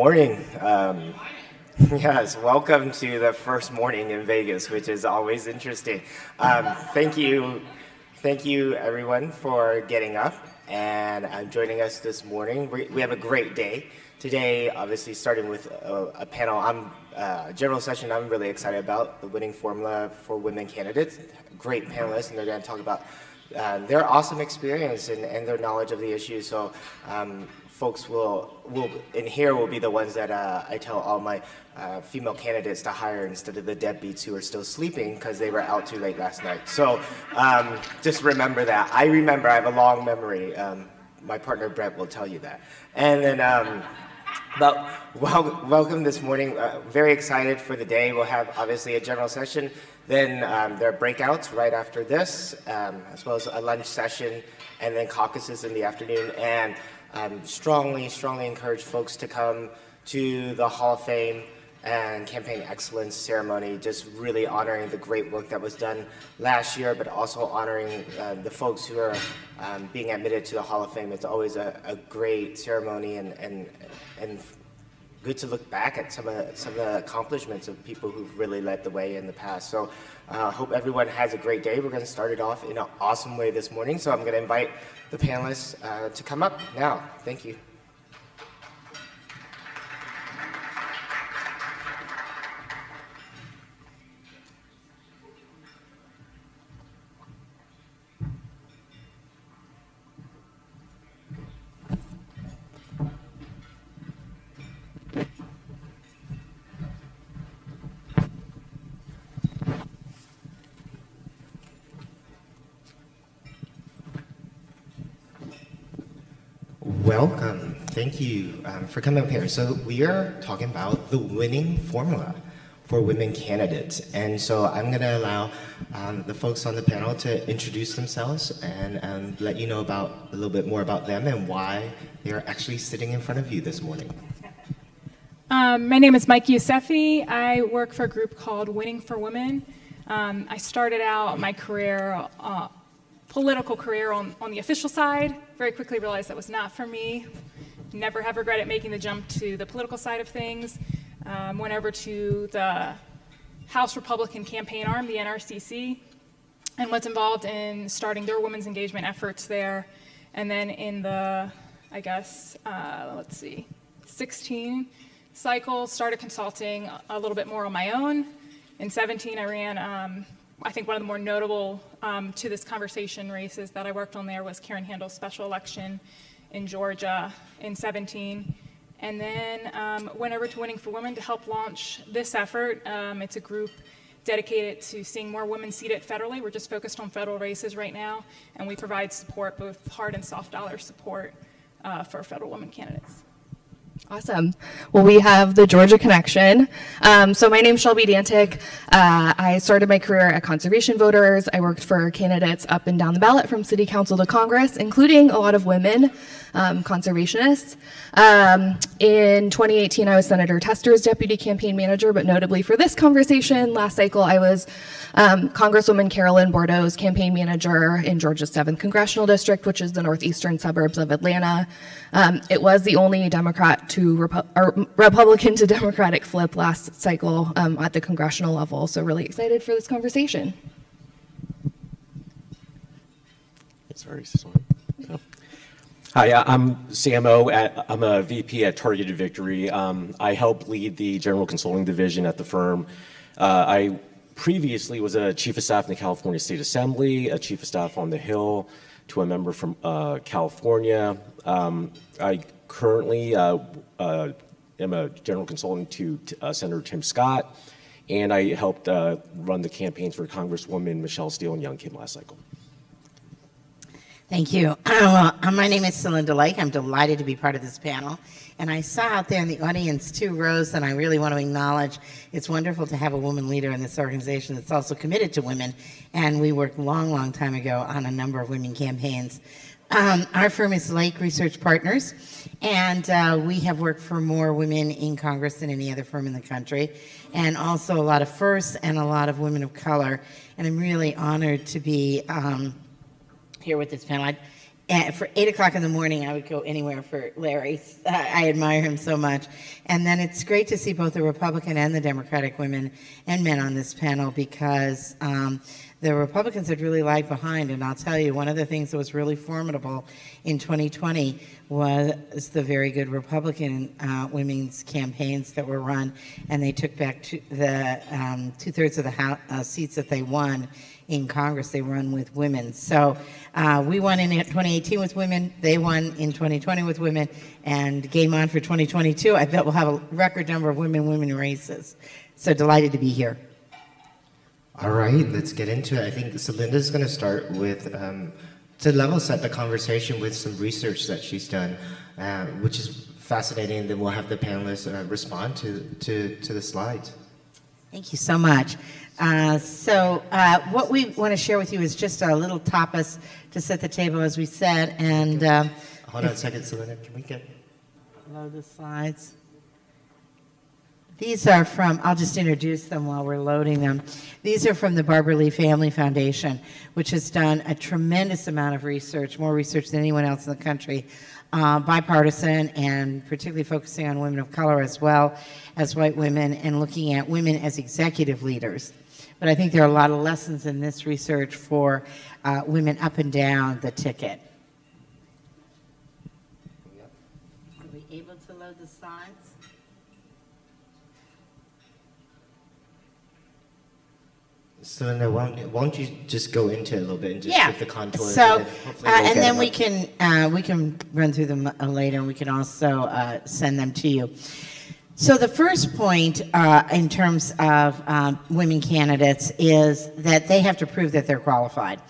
Morning. Um, yes, welcome to the first morning in Vegas, which is always interesting. Um, thank you, thank you everyone for getting up and uh, joining us this morning. We, we, have a great day today. Obviously, starting with a, a panel. I'm uh, general session. I'm really excited about the winning formula for women candidates. Great panelists, and they're going to talk about uh, their awesome experience and, and, their knowledge of the issue. So um, folks will, will in here will be the ones that uh, I tell all my uh, female candidates to hire instead of the deadbeats who are still sleeping because they were out too late last night. So um, just remember that. I remember, I have a long memory. Um, my partner Brett will tell you that. And then, um, but well, welcome this morning. Uh, very excited for the day. We'll have obviously a general session then um, there are breakouts right after this, um, as well as a lunch session, and then caucuses in the afternoon. And um, strongly, strongly encourage folks to come to the Hall of Fame and campaign excellence ceremony, just really honoring the great work that was done last year, but also honoring uh, the folks who are um, being admitted to the Hall of Fame. It's always a, a great ceremony and, and, and good to look back at some of some of the accomplishments of people who've really led the way in the past. So, uh, hope everyone has a great day. We're going to start it off in an awesome way this morning. So, I'm going to invite the panelists uh, to come up now. Thank you. Thank you um, for coming up here. So we are talking about the winning formula for women candidates. And so I'm going to allow um, the folks on the panel to introduce themselves and um, let you know about a little bit more about them and why they're actually sitting in front of you this morning. Um, my name is Micah Yousefi. I work for a group called Winning for Women. Um, I started out my career uh, political career on, on the official side. Very quickly realized that was not for me. Never have regretted making the jump to the political side of things. Um, went over to the House Republican campaign arm, the NRCC, and was involved in starting their women's engagement efforts there. And then in the, I guess, uh, let's see, 16 cycle, started consulting a little bit more on my own. In 17, I ran um, I think one of the more notable um, to this conversation races that I worked on there was Karen Handel's special election in Georgia in 17. And then um, went over to Winning for Women to help launch this effort. Um, it's a group dedicated to seeing more women seated federally. We're just focused on federal races right now, and we provide support, both hard and soft dollar support, uh, for federal women candidates. Awesome. Well, we have the Georgia Connection. Um, so my name is Shelbi Dantic. Uh, I started my career at Conservation Voters. I worked for candidates up and down the ballot from city council to Congress, including a lot of women um, conservationists. Um, in 2018, I was Senator Tester's deputy campaign manager, but notably for this conversation, last cycle, I was um, Congresswoman Carolyn Bourdeaux's campaign manager in Georgia's 7th Congressional District, which is the northeastern suburbs of Atlanta. Um, it was the only Democrat to Repu Republican to Democratic flip last cycle um, at the congressional level, so really excited for this conversation. Sorry, Hi, I'm Sam I'm a VP at Targeted Victory. Um, I help lead the General Consulting Division at the firm. Uh, I previously was a Chief of Staff in the California State Assembly, a Chief of Staff on the Hill to a member from uh, California. Um, I currently uh, uh am a General Consultant to uh, Senator Tim Scott, and I helped run the campaigns for Congresswoman Michelle Steel and Young Kim last cycle. Thank you. Uh, my name is Celinda Lake. I'm delighted to be part of this panel. And I saw out there in the audience two rows that I really want to acknowledge. It's wonderful to have a woman leader in this organization that's also committed to women. And we worked long, long time ago on a number of women campaigns. Um, our firm is Lake Research Partners, and uh, we have worked for more women in Congress than any other firm in the country, and also a lot of firsts and a lot of women of color. And I'm really honored to be um, here with this panel. I, And for eight o'clock in the morning, I would go anywhere for Larry. I admire him so much. And then it's great to see both the Republican and the Democratic women and men on this panel because um, the Republicans had really lagged behind. And I'll tell you, one of the things that was really formidable in 2020 was the very good Republican uh, women's campaigns that were run, and they took back two, the um, two thirds of the house, uh, seats that they won in Congress. They won with women. So uh, we won in 2018 with women. They won in 2020 with women, and game on for 2022. I bet we'll have a record number of women-women races. So delighted to be here. All right, let's get into it. I think Celinda's going to start with um, to level set the conversation with some research that she's done, uh, which is fascinating. Then we'll have the panelists uh, respond to, to, to the slides. Thank you so much. Uh, so, uh, what we want to share with you is just a little tapas to set the table, as we said. And um, hold on a second, Celinda. Can we get load the slides? These are from, I'll just introduce them while we're loading them. These are from the Barbara Lee Family Foundation, which has done a tremendous amount of research, more research than anyone else in the country, uh, bipartisan and particularly focusing on women of color as well as white women and looking at women as executive leaders. But I think there are a lot of lessons in this research for uh, women up and down the ticket. Are we able to load the slides? then why don't, why don't you just go into it a little bit and just yeah. give the contours? So, and then, uh, we'll and then we can uh, we can run through them uh, later, and we can also uh, send them to you. So the first point uh, in terms of um, women candidates is that they have to prove that they're qualified.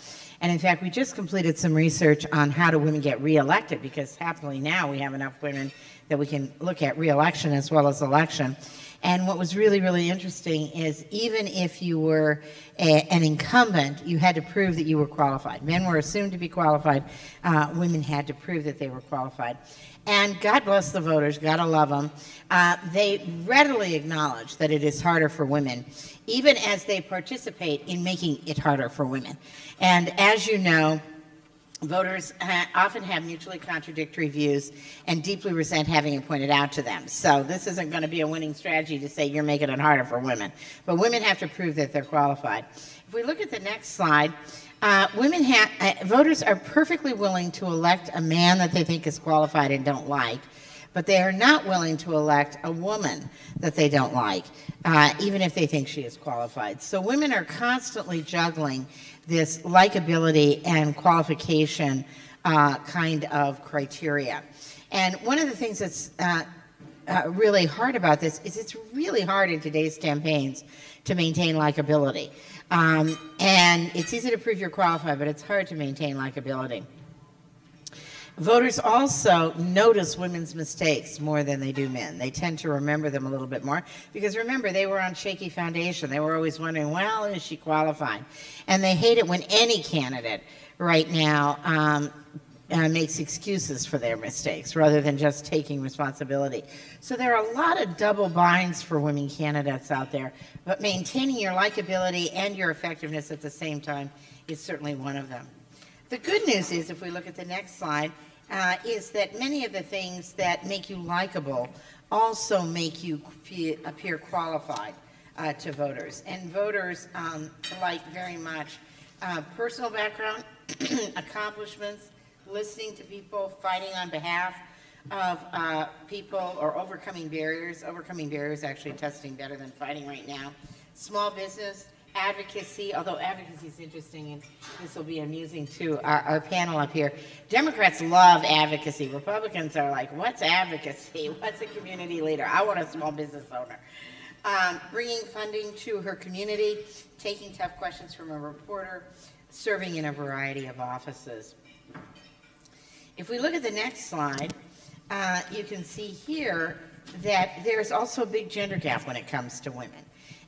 And in fact, we just completed some research on how do women get reelected because happily now we have enough women that we can look at reelection as well as election. And what was really, really interesting is even if you were a, an incumbent, you had to prove that you were qualified. Men were assumed to be qualified, uh, women had to prove that they were qualified. And God bless the voters, gotta love them. Uh, they readily acknowledge that it is harder for women, even as they participate in making it harder for women. And as you know, Voters ha- often have mutually contradictory views and deeply resent having it pointed out to them. So, this isn't going to be a winning strategy to say you're making it harder for women. But women have to prove that they're qualified. If we look at the next slide, uh, women ha- uh, voters are perfectly willing to elect a man that they think is qualified and don't like, but they are not willing to elect a woman that they don't like, uh, even if they think she is qualified. So, women are constantly juggling this likability and qualification uh, kind of criteria. And one of the things that's uh, uh, really hard about this is it's really hard in today's campaigns to maintain likability. Um, and it's easy to prove you're qualified, but it's hard to maintain likability. Voters also notice women's mistakes more than they do men. They tend to remember them a little bit more because remember, they were on shaky foundation. They were always wondering, well, is she qualified? And they hate it when any candidate right now um, uh, makes excuses for their mistakes rather than just taking responsibility. So there are a lot of double binds for women candidates out there, but maintaining your likability and your effectiveness at the same time is certainly one of them. The good news is, if we look at the next slide, uh, is that many of the things that make you likable also make you appear qualified uh, to voters. And voters um, like very much uh, personal background, accomplishments, listening to people, fighting on behalf of uh, people, or overcoming barriers. Overcoming barriers actually testing better than fighting right now. Small business, advocacy, although advocacy is interesting, and this will be amusing to our, our panel up here. Democrats love advocacy. Republicans are like, what's advocacy? What's a community leader? I want a small business owner. Um, bringing funding to her community, taking tough questions from a reporter, serving in a variety of offices. If we look at the next slide, uh, you can see here that there's also a big gender gap when it comes to women.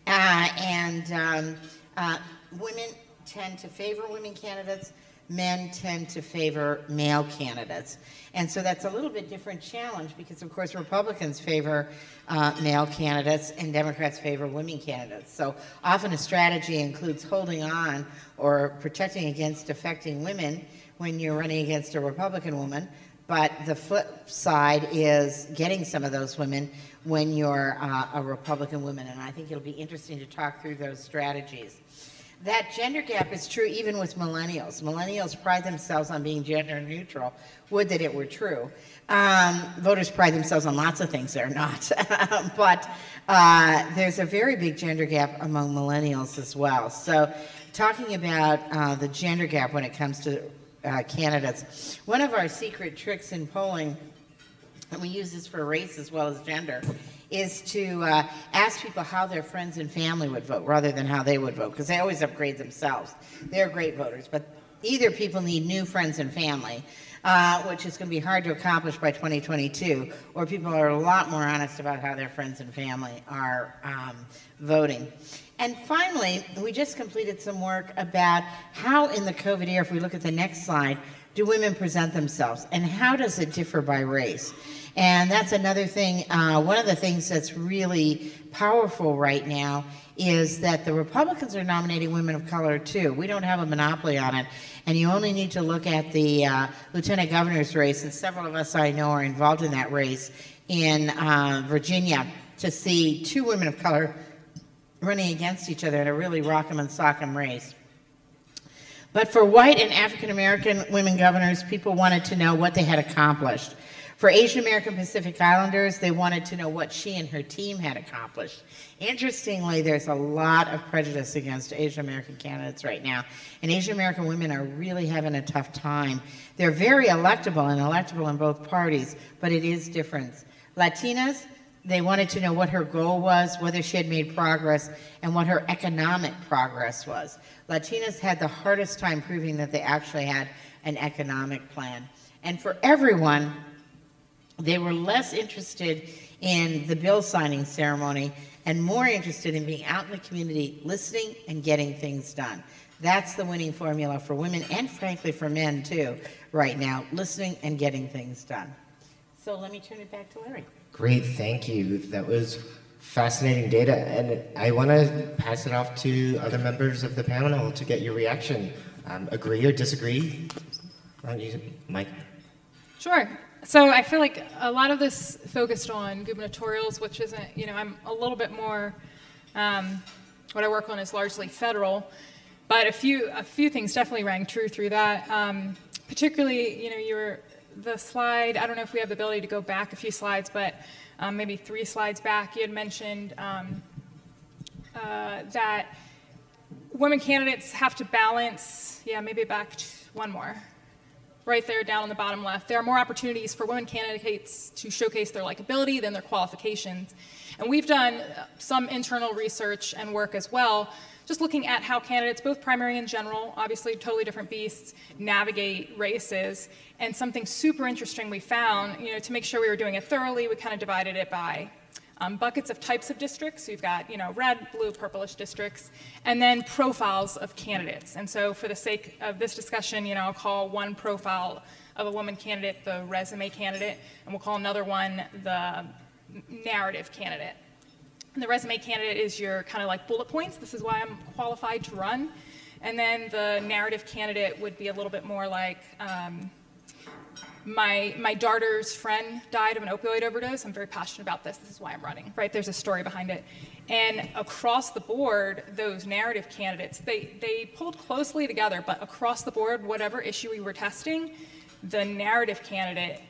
Uh, and um, uh, women tend to favor women candidates, men tend to favor male candidates. And so that's a little bit different challenge because, of course, Republicans favor uh, male candidates and Democrats favor women candidates. So often a strategy includes holding on or protecting against affecting women when you're running against a Republican woman. But the flip side is getting some of those women when you're uh, a Republican woman. And I think it'll be interesting to talk through those strategies. That gender gap is true even with millennials. Millennials pride themselves on being gender neutral. Would that it were true. Um, voters pride themselves on lots of things they're not. but uh, there's a very big gender gap among millennials as well. So, talking about uh, the gender gap when it comes to uh, candidates, one of our secret tricks in polling, and we use this for race as well as gender, is to uh, ask people how their friends and family would vote rather than how they would vote, because they always upgrade themselves. They're great voters, but either people need new friends and family, uh, which is going to be hard to accomplish by 2022, or people are a lot more honest about how their friends and family are um, voting. And finally, we just completed some work about how in the COVID era, if we look at the next slide, do women present themselves and how does it differ by race? And that's another thing. Uh, one of the things that's really powerful right now is that the Republicans are nominating women of color too. We don't have a monopoly on it. And you only need to look at the uh, lieutenant governor's race, and several of us I know are involved in that race in uh, Virginia to see two women of color running against each other in a really rock'em and sock'em race. But for white and African American women governors, people wanted to know what they had accomplished. For Asian American Pacific Islanders, they wanted to know what she and her team had accomplished. Interestingly, there's a lot of prejudice against Asian American candidates right now, and Asian American women are really having a tough time. They're very electable and electable in both parties, but it is different. Latinas, they wanted to know what her goal was, whether she had made progress, and what her economic progress was. Latinas had the hardest time proving that they actually had an economic plan. And for everyone, they were less interested in the bill signing ceremony and more interested in being out in the community, listening and getting things done. That's the winning formula for women and frankly for men too, right now, listening and getting things done. So let me turn it back to Larry. Great, thank you. That was fascinating data, and I want to pass it off to other members of the panel to get your reaction. Um, agree or disagree? Micah? Sure. So I feel like a lot of this focused on gubernatorials, which isn't, you know, I'm a little bit more, um, what I work on is largely federal, but a few, a few things definitely rang true through that. Um, particularly, you know, you were, the slide, I don't know if we have the ability to go back a few slides, but um, maybe three slides back, you had mentioned um, uh, that women candidates have to balance, yeah, maybe back one more right there down on the bottom left, there are more opportunities for women candidates to showcase their likability than their qualifications. And we've done some internal research and work as well, just looking at how candidates, both primary and general, obviously totally different beasts, navigate races. And something super interesting we found, you know, to make sure we were doing it thoroughly, we kind of divided it by um, buckets of types of districts. So you've got, you know, red, blue, purplish districts, and then profiles of candidates. And so for the sake of this discussion, you know, I'll call one profile of a woman candidate the resume candidate, and we'll call another one the narrative candidate. The resume candidate is your kind of like bullet points. This is why I'm qualified to run. And then the narrative candidate would be a little bit more like, um, my, my daughter's friend died of an opioid overdose. I'm very passionate about this. This is why I'm running, right? There's a story behind it. And across the board, those narrative candidates, they, they pulled closely together, but across the board, whatever issue we were testing, the narrative candidate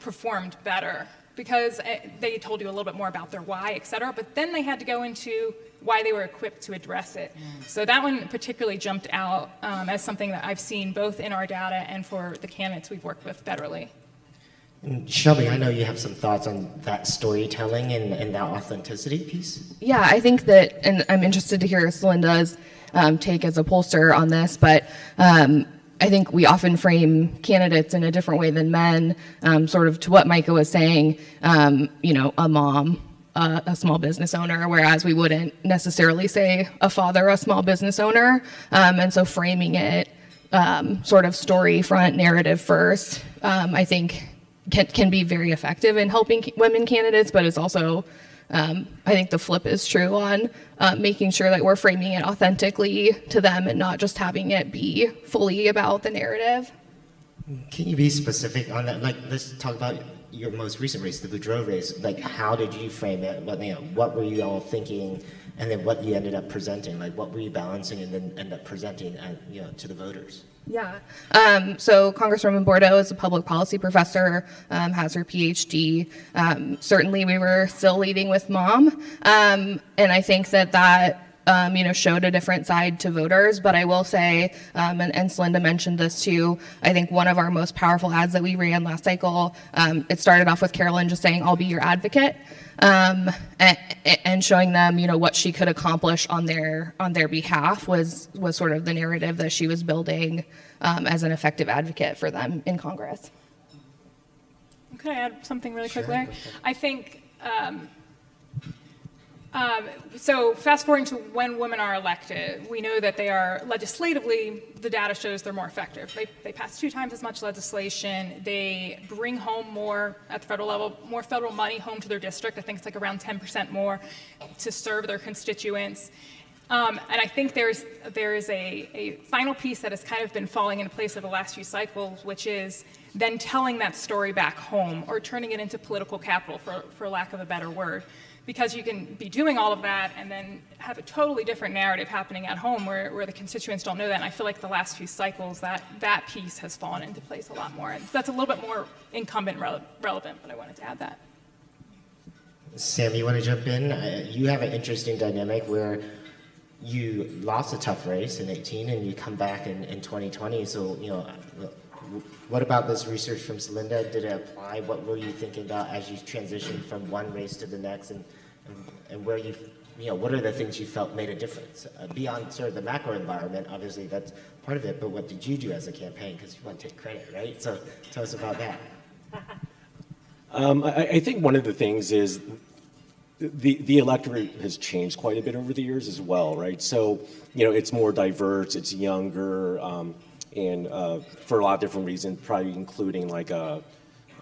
performed better because eh, they told you a little bit more about their why, et cetera, but then they had to go into why they were equipped to address it. Mm. So that one particularly jumped out um, as something that I've seen both in our data and for the candidates we've worked with federally. And Shelbi, I know you have some thoughts on that storytelling and, and that authenticity piece. Yeah, I think that, and I'm interested to hear Celinda's um, take as a pollster on this, but um, I think we often frame candidates in a different way than men, um, sort of to what Micah was saying, um, you know, a mom, a, a, small business owner, whereas we wouldn't necessarily say a father, a small business owner. Um, and so framing it um, sort of story front, narrative first, um, I think can, can be very effective in helping women candidates, but it's also um, I think the flip is true on uh, making sure that we're framing it authentically to them and not just having it be fully about the narrative. Can you be specific on that? Like, let's talk about your most recent race, the Bourdeaux race. Like, how did you frame it? What, you know, what were you all thinking? And then what you ended up presenting? Like, what were you balancing and then end up presenting, uh, you know, to the voters? Yeah. Um, so Congresswoman Bourdeaux is a public policy professor, um, has her PhD. Um, certainly, we were still leading with mom, um, and I think that that. Um, you know, showed a different side to voters, but I will say, um, and, and Celinda mentioned this too. I think one of our most powerful ads that we ran last cycle, it started off with Carolyn just saying, "I'll be your advocate," um, and, and, showing them, you know, what she could accomplish on their on their behalf was was sort of the narrative that she was building um, as an effective advocate for them in Congress. Could I add something really sure. quickly? I think um, um, so fast forwarding to when women are elected, we know that they are legislatively, the data shows they're more effective. They, they pass two times as much legislation. They bring home more at the federal level, more federal money home to their district. I think it's like around 10% more to serve their constituents. Um, and I think there's there is a, a final piece that has kind of been falling into place over the last few cycles, which is then telling that story back home or turning it into political capital, for, for lack of a better word because you can be doing all of that and then have a totally different narrative happening at home where, where the constituents don't know that. And I feel like the last few cycles that that piece has fallen into place a lot more. And that's a little bit more incumbent rele- relevant, but I wanted to add that. Sam, you want to jump in? you have an interesting dynamic where you lost a tough race in 18 and you come back in, in 2020. So, you know, what about this research from Celinda? Did it apply? What were you thinking about as you transitioned from one race to the next, and and, and where you, you know, what are the things you felt made a difference uh, beyond sort of the macro environment? Obviously, that's part of it. But what did you do as a campaign? Because you want to take credit, right? So tell us about that. Um, I, I think one of the things is the, the electorate has changed quite a bit over the years as well, right? So, you know, it's more diverse, it's younger. Um, and uh, for a lot of different reasons, probably including like a,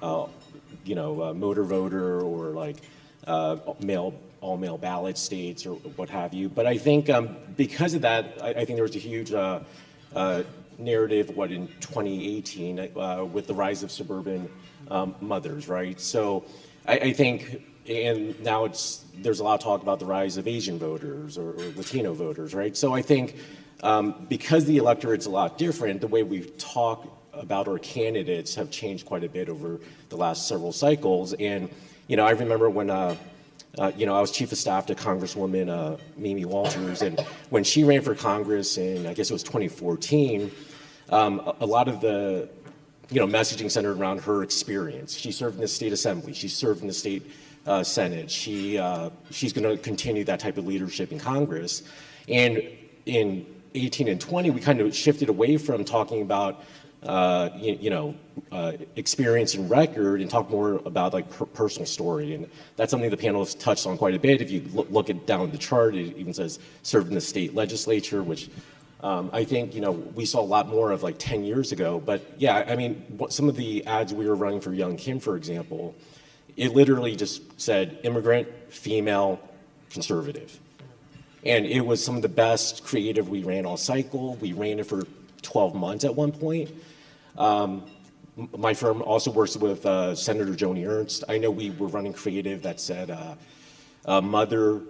a you know, a motor voter or like uh, mail all male ballot states or what have you. But I think um, because of that, I, I, think there was a huge uh, uh narrative, what in 2018, uh, with the rise of suburban um, mothers, right? So I, I, think, and now it's there's a lot of talk about the rise of Asian voters or, or Latino voters, right? So I think um, because the electorate's a lot different, the way we talk about our candidates have changed quite a bit over the last several cycles. And, you know, I remember when, uh, uh, you know, I was chief of staff to Congresswoman uh, Mimi Walters, and when she ran for Congress in, I guess it was 2014, um, a, a lot of the, you know, messaging centered around her experience. She served in the state assembly. She served in the state uh, senate. She uh, she's going to continue that type of leadership in Congress, and in 18 and 20, we kind of shifted away from talking about uh, you, you, know, uh, experience and record and talk more about like per personal story. And that's something the panel has touched on quite a bit. If you look, look at down the chart, it even says served in the state legislature, which um, I think, you know, we saw a lot more of like 10 years ago. But yeah, I mean, what, some of the ads we were running for Young Kim, for example, it literally just said immigrant, female, conservative. And it was some of the best creative we ran all cycle. We ran it for 12 months at one point. Um, my firm also works with uh, Senator Joni Ernst. I know we were running creative that said uh, uh, mother,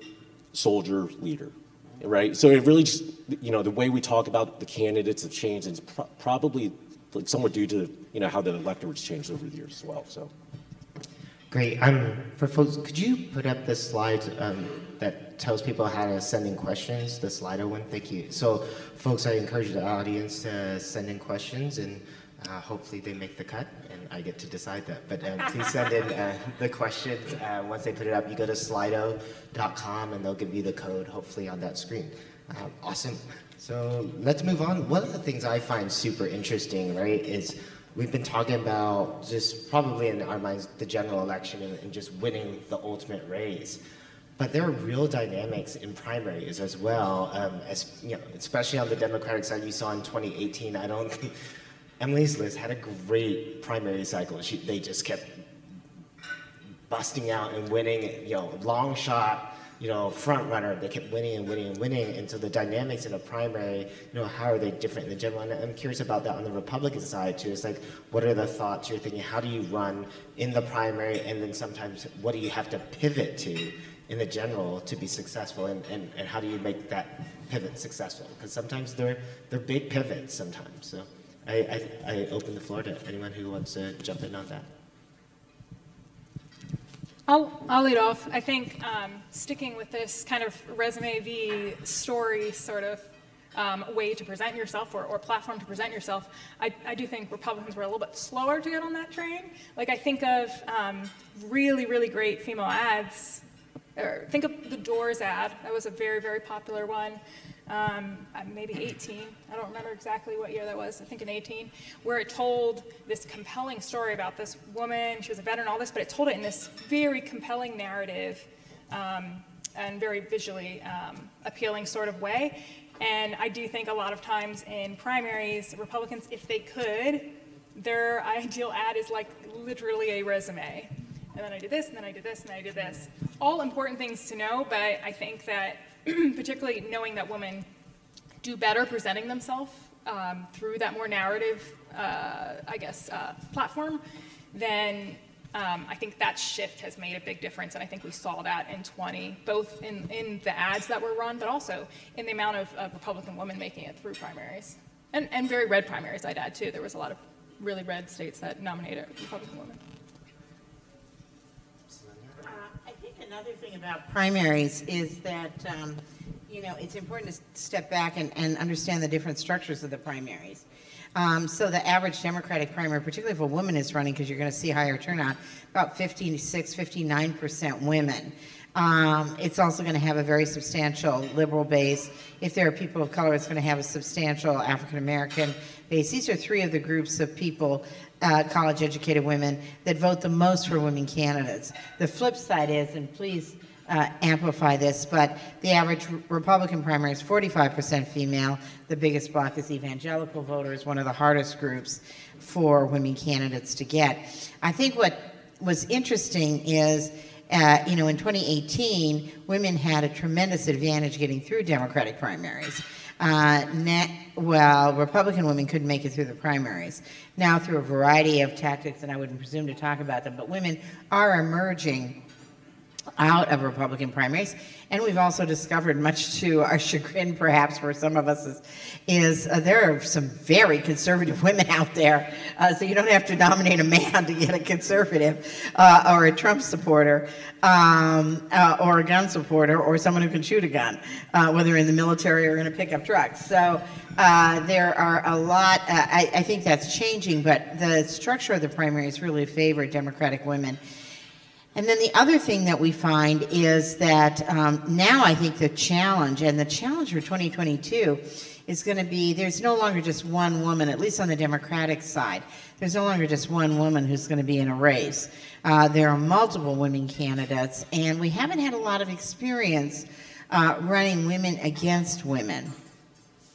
soldier, leader, right? So it really just, you know, the way we talk about the candidates have changed and it's probably like somewhat due to, you know, how the electorate's changed over the years as well, so. Great. Um, for folks, could you put up the slide um, that tells people how to send in questions, the Slido one? Thank you. So, folks, I encourage the audience to send in questions, and uh, hopefully they make the cut, and I get to decide that. But um, please send in uh, the questions. Uh, once they put it up, you go to slido.com, and they'll give you the code, hopefully, on that screen. Uh, awesome. So, let's move on. One of the things I find super interesting, right, is we've been talking about just probably in our minds the general election and, and, just winning the ultimate race. But there are real dynamics in primaries as well, um, as, you know, especially on the Democratic side. You saw in 2018. I don't think Emily's list had a great primary cycle. She, they just kept busting out and winning. You know, long shot you know, front runner. They kept winning and winning and winning. And so the dynamics in a primary, you know, how are they different in the general? And I'm curious about that on the Republican side too. It's like, what are the thoughts you're thinking? How do you run in the primary? And then sometimes, what do you have to pivot to in the general to be successful? And, and, and how do you make that pivot successful? Because sometimes they're, they're big pivots sometimes. So I, I, I open the floor to anyone who wants to jump in on that. I'll, I'll lead off. I think um, sticking with this kind of resume v story sort of um, way to present yourself or, or platform to present yourself, I, I do think Republicans were a little bit slower to get on that train. Like I think of um, really, really great female ads. Or think of the Doors ad. That was a very, very popular one um, uh, maybe 18. I don't remember exactly what year that was. I think in 18, where it told this compelling story about this woman. She was a veteran, all this, but it told it in this very compelling narrative um, and very visually um, appealing sort of way. And I do think a lot of times in primaries, Republicans, if they could, their ideal ad is like literally a resume. And then I did this, and then I did this, and then I did this. All important things to know, but I, I think that particularly knowing that women do better presenting themselves um, through that more narrative, uh, I guess, uh, platform, then um, I think that shift has made a big difference, and I think we saw that in 20, both in, in the ads that were run, but also in the amount of, of Republican women making it through primaries. And, and very red primaries, I'd add, too. There was a lot of really red states that nominated Republican women. Another thing about primaries is that, um, you know, it's important to step back and, and understand the different structures of the primaries. Um, so the average Democratic primary, particularly if a woman is running, because you're going to see higher turnout, about 56, 59% women. Um, it's also going to have a very substantial liberal base. If there are people of color, it's going to have a substantial African American base. These are three of the groups of people uh, college educated women that vote the most for women candidates. The flip side is, and please uh, amplify this, but the average Republican primary is 45% female. The biggest block is evangelical voters, one of the hardest groups for women candidates to get. I think what was interesting is, uh, you know, in 2018, women had a tremendous advantage getting through Democratic primaries. Uh, well, Republican women couldn't make it through the primaries. Now, through a variety of tactics, and I wouldn't presume to talk about them, but women are emerging out of Republican primaries. And we've also discovered, much to our chagrin perhaps for some of us, is, is uh, there are some very conservative women out there. Uh, so you don't have to nominate a man to get a conservative uh, or a Trump supporter um, uh, or a gun supporter or someone who can shoot a gun, uh, whether in the military or in a pickup truck. So uh, there are a lot, I, I think that's changing, but the structure of the primaries really favor Democratic women. And then the other thing that we find is that um, now I think the challenge, and the challenge for 2022 is going to be there's no longer just one woman, at least on the Democratic side, there's no longer just one woman who's going to be in a race. Uh, there are multiple women candidates, and we haven't had a lot of experience uh, running women against women.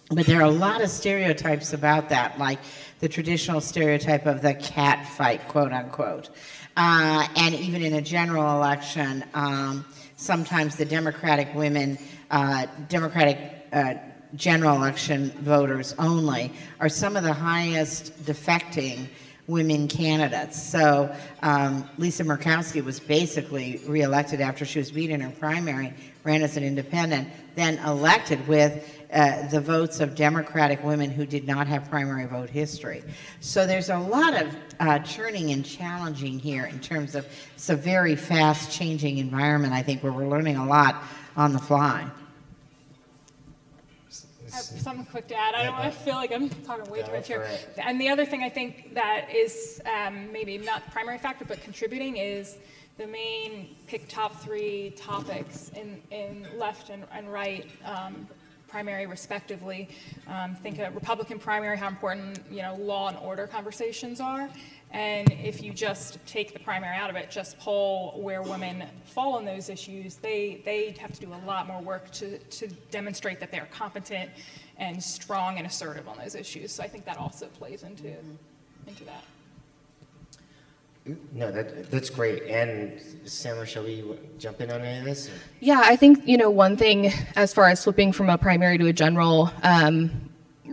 But there are a lot of stereotypes about that, like the traditional stereotype of the cat fight, quote unquote. Uh, and even in a general election, um, sometimes the Democratic women, uh, Democratic uh, general election voters only, are some of the highest defecting women candidates. So um, Lisa Murkowski was basically reelected after she was beaten in her primary, ran as an independent, then elected with uh, the votes of Democratic women who did not have primary vote history. So there's a lot of uh, churning and challenging here in terms of it's a very fast changing environment, I think, where we're learning a lot on the fly. I have something quick to add. I don't want to feel like I'm talking way too much here. And the other thing I think that is um, maybe not the primary factor, but contributing is the main pick top three topics in, in left and, and right um, primary respectively. Um, think a Republican primary, how important you know law and order conversations are. And if you just take the primary out of it, just poll where women fall on those issues, they, they have to do a lot more work to, to demonstrate that they're competent and strong and assertive on those issues. So I think that also plays into, into that. No, that, that's great. And Sam or Shelbi, jump in on any of this? Yeah, I think, you know, one thing as far as flipping from a primary to a general, um,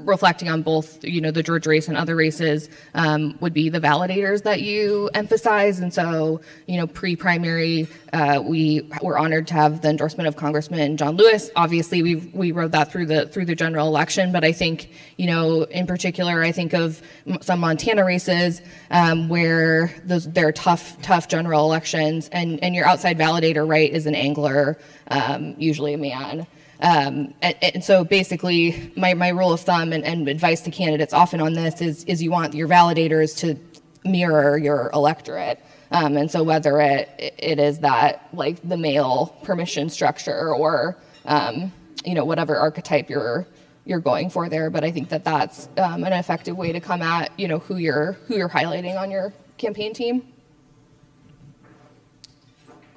reflecting on both, you know, the Georgia race and other races, um, would be the validators that you emphasize. And so, you know, pre-primary, uh, we were honored to have the endorsement of Congressman John Lewis. Obviously, we we rode that through the through the general election, but I think, you know, in particular, I think of some Montana races um, where those they're tough tough general elections, and and your outside validator, right, is an angler, um, usually a man. Um, and, and so basically, my, my rule of thumb and, and advice to candidates often on this is, is you want your validators to mirror your electorate. Um, and so whether it, it is that like the male permission structure or, um, you know, whatever archetype you're, you're going for there. But I think that that's um, an effective way to come at, you know, who you're, who you're highlighting on your campaign team.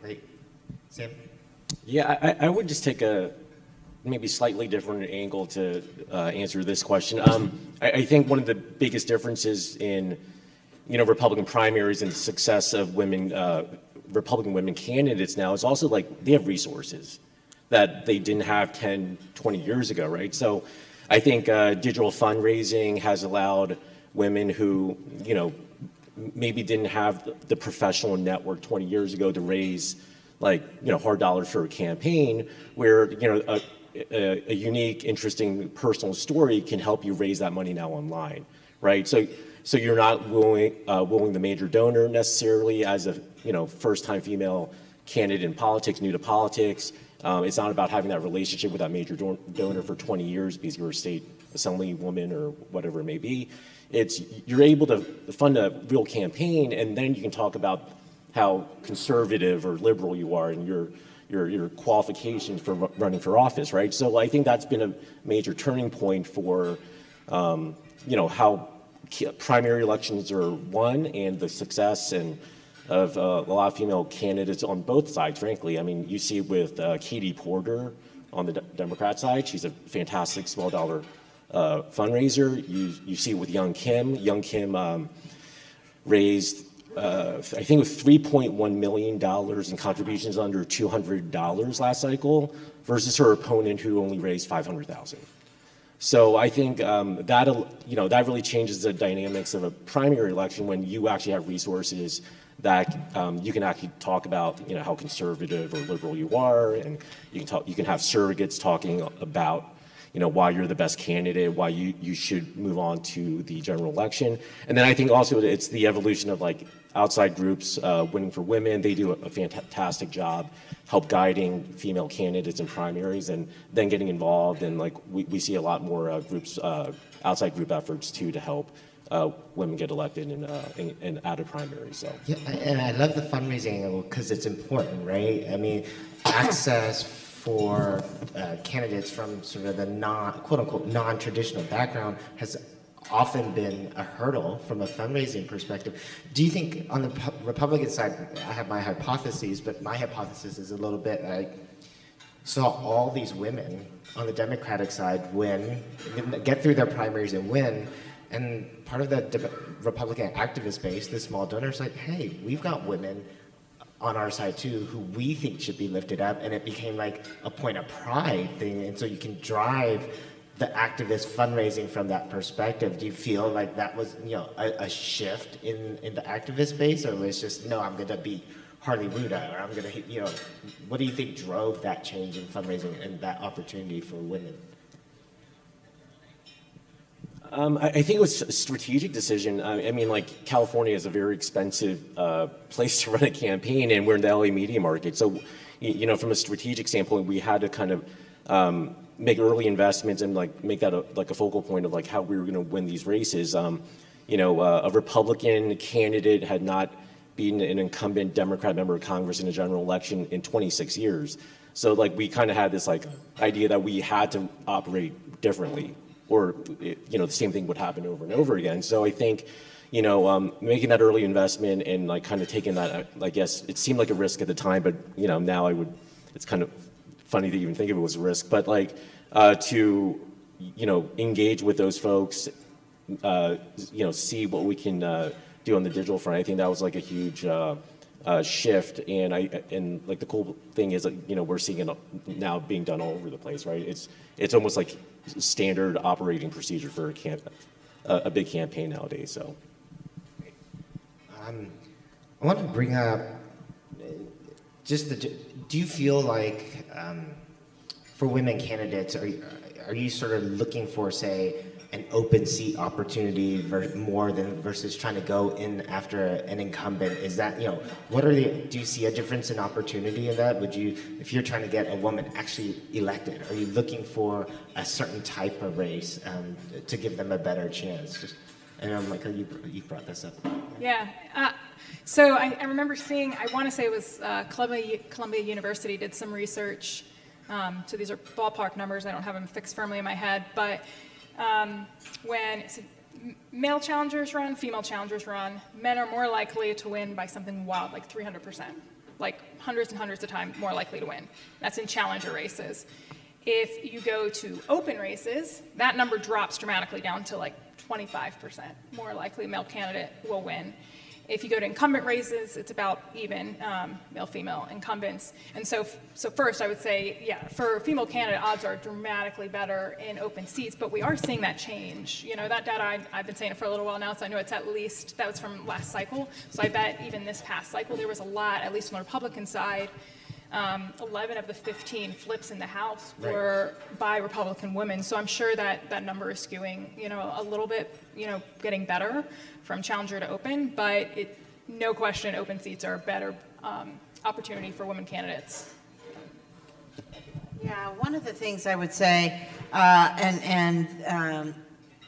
Great. Sam? Yeah, I, I would just take a maybe slightly different angle to uh, answer this question. Um, I, I think one of the biggest differences in, you know, Republican primaries and the success of women, uh, Republican women candidates now is also like they have resources that they didn't have 10, 20 years ago, right? So I think uh, digital fundraising has allowed women who, you know, maybe didn't have the professional network 20 years ago to raise like you know hard dollars for a campaign where you know a, a, a, unique interesting personal story can help you raise that money now online right? So so you're not wooing uh, wooing the major donor necessarily as a you know first time female candidate in politics new to politics. Um, it's not about having that relationship with that major don- donor for 20 years because you're a state assemblywoman or whatever it may be. It's you're able to fund a real campaign, and then you can talk about how conservative or liberal you are and your your your qualifications for running for office, right? So I think that's been a major turning point for um, you know how primary elections are won and the success and of uh, a lot of female candidates on both sides. Frankly, I mean, you see with uh, Katie Porter on the D- Democrat side, she's a fantastic small dollar uh, fundraiser. You, you see it with Young Kim. Young Kim um, raised, I think, it was $3.1 million in contributions under $200 last cycle versus her opponent who only raised 500,000. So I think um, that you know that really changes the dynamics of a primary election when you actually have resources that um, you can actually talk about you know how conservative or liberal you are, and you can talk you can have surrogates talking about you know, why you're the best candidate, why you, you should move on to the general election. And then I think also it's the evolution of like outside groups, uh, Winning for Women. They do a, fantastic job help guiding female candidates in primaries and then getting involved. And like we, we see a lot more uh, groups, uh, outside group efforts too to help uh, women get elected and, uh, and, and out of primaries. So yeah, and I love the fundraising angle because it's important, right? I mean, access for uh, candidates from sort of the non, quote unquote, non-traditional background has often been a hurdle from a fundraising perspective. Do you think on the Republican side, I have my hypotheses, but my hypothesis is a little bit like, saw all these women on the Democratic side win, get through their primaries and win, and part of the Republican activist base, the small donors, like, hey, we've got women on our side too who we think should be lifted up and it became like a point of pride thing and so you can drive the activist fundraising from that perspective do you feel like that was you know a, a shift in in the activist space or was just no i'm going to be harley ruda or i'm going to you know what do you think drove that change in fundraising and that opportunity for women um, I, I, think it was a strategic decision. I, I, mean, like California is a very expensive uh, place to run a campaign, and we're in the LA media market. So, you, you know, from a strategic standpoint, we had to kind of um, make early investments and like make that a, like a focal point of like how we were going to win these races. Um, you know, uh, a Republican candidate had not been an incumbent Democrat member of Congress in a general election in 26 years. So, like, we kind of had this like idea that we had to operate differently or you know the same thing would happen over and over again. So I think you know um, making that early investment and like kind of taking that I guess it seemed like a risk at the time, but you know now I would it's kind of funny to even think of it as a risk, but like uh, to you know engage with those folks, uh, you know see what we can uh, do on the digital front. I think that was like a huge uh, uh, shift, and I and like the cool thing is like you know we're seeing it now being done all over the place, right? It's it's almost like standard operating procedure for a camp, a, a big campaign nowadays. So. Um, I want to bring up just the. Do you feel like um, for women candidates, are are you sort of looking for, say, an open seat opportunity more than versus trying to go in after an incumbent? Is that you know what are the? Do you see a difference in opportunity in that? Would you, if you're trying to get a woman actually elected, are you looking for a certain type of race um, to give them a better chance? Just, and I'm like, oh, you you brought this up. Yeah. Uh, so I, I, remember seeing, I want to say it was uh, Columbia, Columbia University did some research. Um, so these are ballpark numbers. I don't have them fixed firmly in my head. But um, when male challengers run, female challengers run, men are more likely to win by something wild, like 300%. Like hundreds and hundreds of times more likely to win. That's in challenger races. If you go to open races, that number drops dramatically down to like 25%. More likely a male candidate will win. If you go to incumbent races, it's about even um, male-female incumbents. And so, so first, I would say, yeah, for female candidate, odds are dramatically better in open seats, but we are seeing that change. You know, that data, I, have been saying it for a little while now, so I know it's at least, that was from last cycle. So I bet even this past cycle, there was a lot, at least on the Republican side, um, 11 of the 15 flips in the House were right. by Republican women. So I'm sure that that number is skewing, you know, a little bit, you know, getting better from challenger to open. But it, no question, open seats are a better um, opportunity for women candidates. Yeah, one of the things I would say, uh, and and um,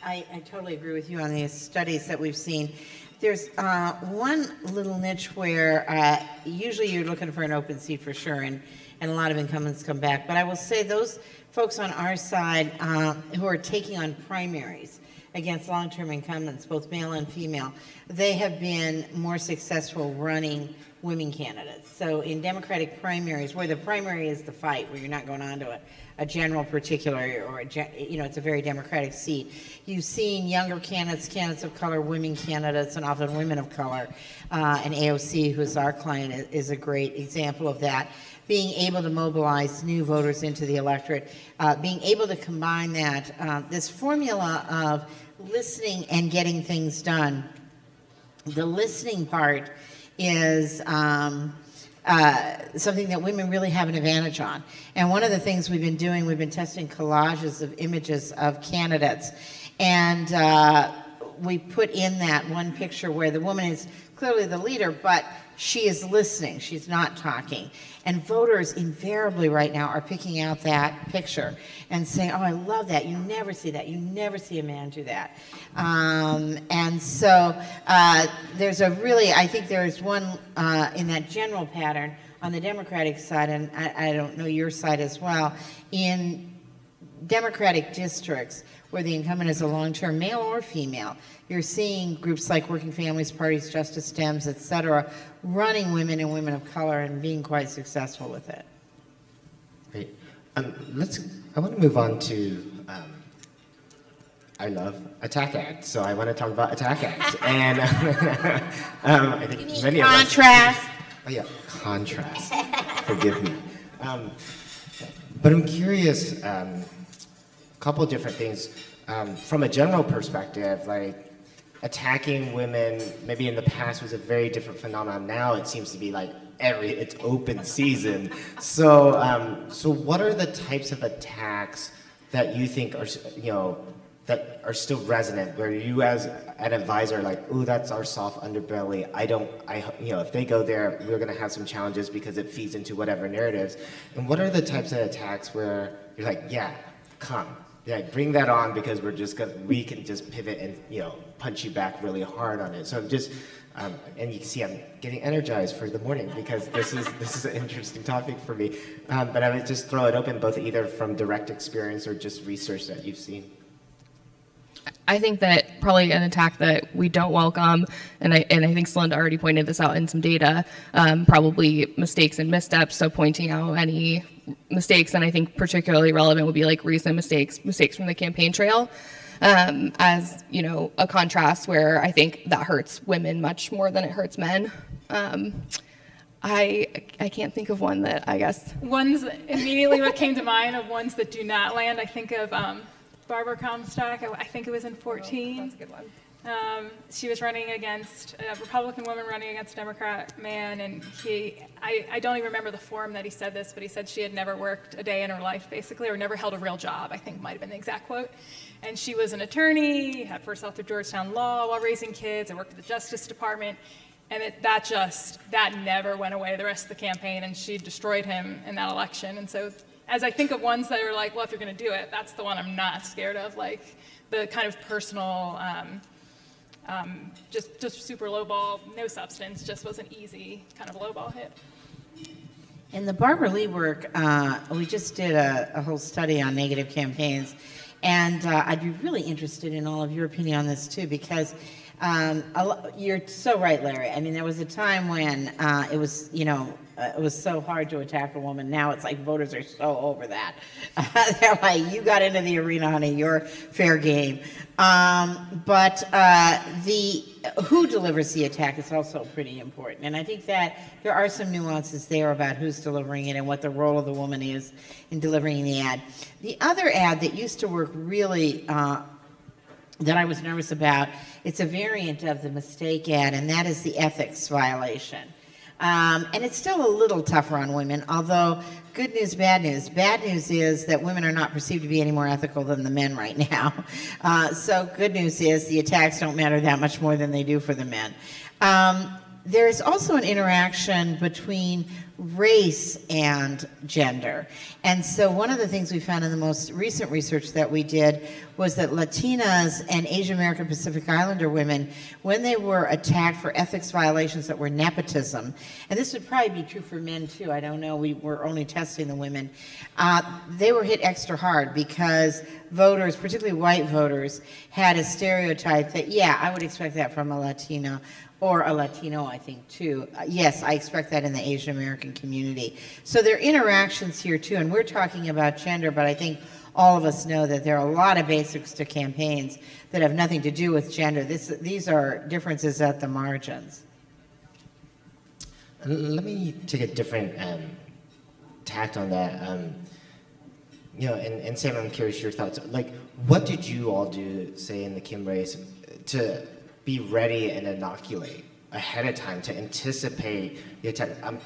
I, I totally agree with you on these studies that we've seen. There's uh, one little niche where uh, usually you're looking for an open seat for sure, and, and a lot of incumbents come back. But I will say those folks on our side uh, who are taking on primaries against long-term incumbents, both male and female, they have been more successful running women candidates. So in Democratic primaries, where the primary is the fight, where you're not going on to it, a general particular or a, you know it's a very democratic seat. You've seen younger candidates, candidates of color, women candidates, and often women of color. Uh, and AOC, who is our client, is a great example of that. Being able to mobilize new voters into the electorate, uh, being able to combine that, uh, this formula of listening and getting things done. The listening part is. Um, uh, something that women really have an advantage on. And one of the things we've been doing, we've been testing collages of images of candidates. And uh, we put in that one picture where the woman is clearly the leader, but she is listening, she's not talking. And voters invariably right now are picking out that picture and saying, Oh, I love that. You never see that. You never see a man do that. Um, and so uh, there's a really, I think there's one uh, in that general pattern on the Democratic side, and I, I don't know your side as well, in Democratic districts where the incumbent is a long-term male or female, you're seeing groups like Working Families Parties, Justice Dems, et cetera, running women and women of color and being quite successful with it. Great. Um, let's. I want to move on to. Um, I love Attack Act, so I want to talk about Attack Act, and um, I think many contrast. of us. Oh yeah, contrast. Forgive me. Um, but I'm curious. Um, a couple different things. Um, from a general perspective, like attacking women maybe in the past was a very different phenomenon. Now it seems to be like every it's open season. So um, so what are the types of attacks that you think are you know that are still resonant where you as an advisor like oh that's our soft underbelly i don't i you know if they go there we're going to have some challenges because it feeds into whatever narratives and what are the types of attacks where you're like yeah come yeah, bring that on because we're just gonna we can just pivot and you know punch you back really hard on it. So I'm just um, and you can see I'm getting energized for the morning because this is this is an interesting topic for me. Um, but I would just throw it open, both either from direct experience or just research that you've seen. I think that probably an attack that we don't welcome, and I, and I think Celinda already pointed this out in some data, um, probably mistakes and missteps. So pointing out any mistakes, and I think particularly relevant would be like recent mistakes, mistakes from the campaign trail. um, as you know a contrast where I think that hurts women much more than it hurts men. Um, I I can't think of one that I guess Ones immediately what came to mind of ones that do not land. I think of um, Barbara Comstock. I, I think it was in 14. that's a good one. Um, she was running against a Republican woman running against a Democrat man, and he, I, I don't even remember the form that he said this, but he said she had never worked a day in her life, basically, or never held a real job, I think might have been the exact quote. And she was an attorney, had first through Georgetown Law while raising kids, and worked at the Justice Department. And it, that just, that never went away the rest of the campaign, and she destroyed him in that election. And so, as I think of ones that are like, well, if you're going to do it, that's the one I'm not scared of, like the kind of personal, um, um, just just super low ball, no substance, just was an easy kind of low ball hit. In the Barbara Lee work, uh, we just did a, a whole study on negative campaigns, and uh, I'd be really interested in all of your opinion on this too, because um, you're so right, Larry. I mean, there was a time when uh, it was, you know, uh, it was so hard to attack a woman. Now it's like voters are so over that. They're like, you got into the arena, honey. You're fair game. Um, but uh, the who delivers the attack is also pretty important, and I think that there are some nuances there about who's delivering it and what the role of the woman is in delivering the ad. The other ad that used to work really uh, that I was nervous about. It's a variant of the mistake ad, and that is the ethics violation. Um, and it's still a little tougher on women, although good news, bad news. Bad news is that women are not perceived to be any more ethical than the men right now. Uh, so good news is the attacks don't matter that much more than they do for the men. Um, there's also an interaction between race and gender. And so, one of the things we found in the most recent research that we did was that Latinas and Asian American Pacific Islander women, when they were attacked for ethics violations that were nepotism, and this would probably be true for men too, I don't know, we were only testing the women, uh, they were hit extra hard because voters, particularly white voters, had a stereotype that, yeah, I would expect that from a Latina or a Latino, I think, too. Uh, Yes, I expect that in the Asian American community. So there are interactions here, too, and we're talking about gender, but I think all of us know that there are a lot of basics to campaigns that have nothing to do with gender. This, these are differences at the margins. Let me take a different um, tact on that. Um, you know, and, and Sam, I'm curious your thoughts. Like, what did you all do, say, in the Kim race, to be ready and inoculate ahead of time to anticipate the attack? I'm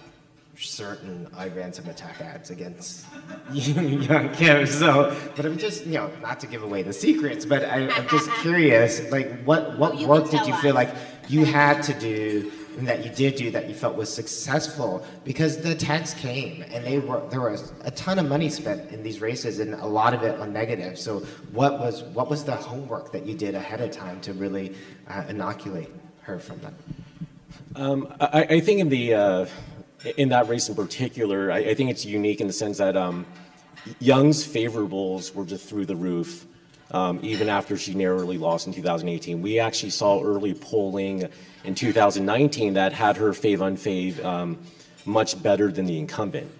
certain I ran some attack ads against Young Kim. So, but I'm just, you know, not to give away the secrets, but I, I'm just curious. Like, what what Oh, work did you feel like you had to do? And that you did do that you felt was successful because the attacks came and they were there was a ton of money spent in these races and a lot of it on negative. So what was what was the homework that you did ahead of time to really uh, inoculate her from that? Um, I, I think in the uh, in that race in particular, I, I think it's unique in the sense that um, Young's favorables were just through the roof. Um, even after she narrowly lost in 2018, we actually saw early polling in 2019 that had her fave unfave um, much better than the incumbent.